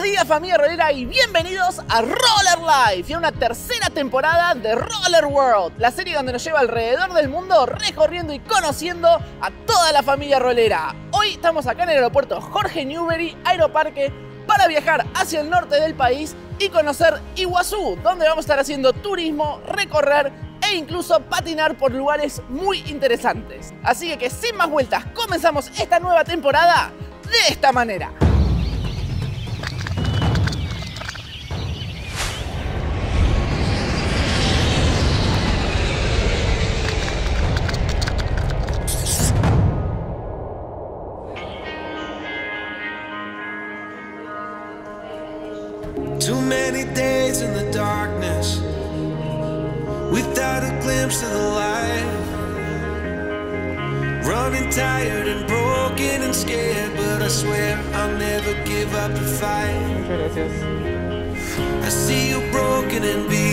Buenos días familia rolera y bienvenidos a Roller Life y a una tercera temporada de Roller World, la serie donde nos lleva alrededor del mundo recorriendo y conociendo a toda la familia rolera. Hoy estamos acá en el aeropuerto Jorge Newbery, Aeroparque, para viajar hacia el norte del país y conocer Iguazú, donde vamos a estar haciendo turismo, recorrer e incluso patinar por lugares muy interesantes. Así que sin más vueltas, comenzamos esta nueva temporada de esta manera. Too many days in the darkness without a glimpse of the light. Running tired and broken and scared, but I swear I'll never give up the fight. I see you broken and beat,